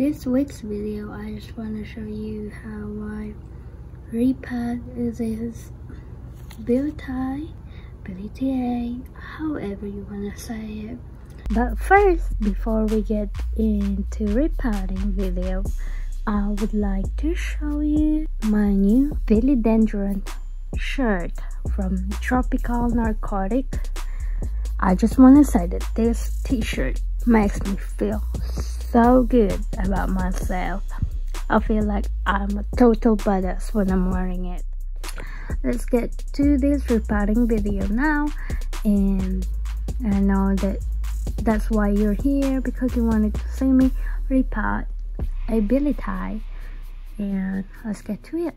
this week's video I just want to show you how I repot this bill tie, BTA, however you want to say it. But first, before we get into repotting video, I would like to show you my new philodendron shirt from Tropical Narcotic. I just want to say that this t-shirt makes me feel so good about myself. I feel like I'm a total badass when I'm wearing it. Let's get to this repotting video now and I know that that's why you're here because you wanted to see me repot a billietiae and let's get to it.